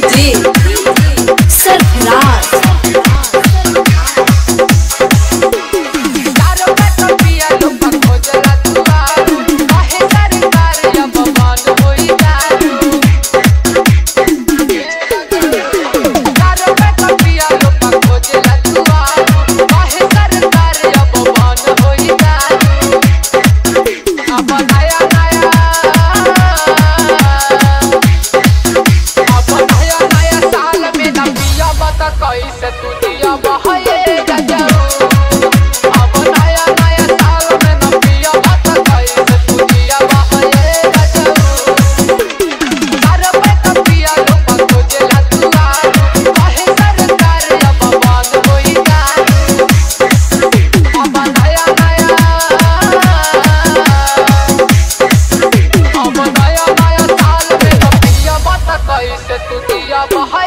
did. up a high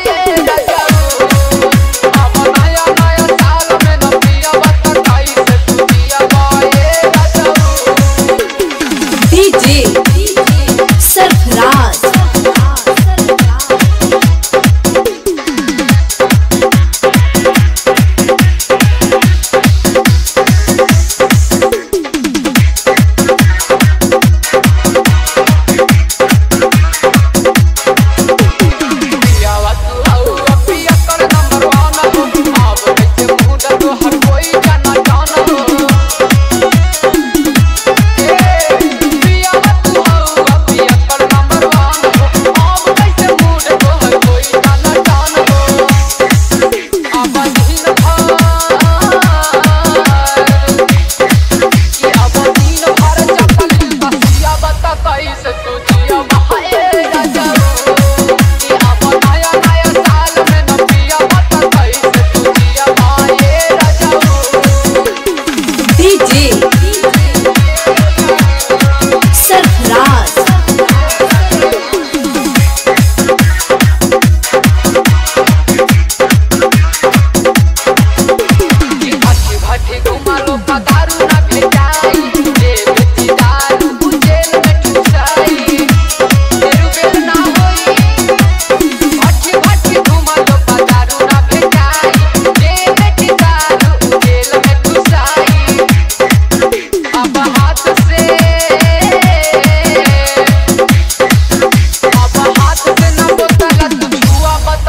DJ.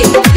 aqui.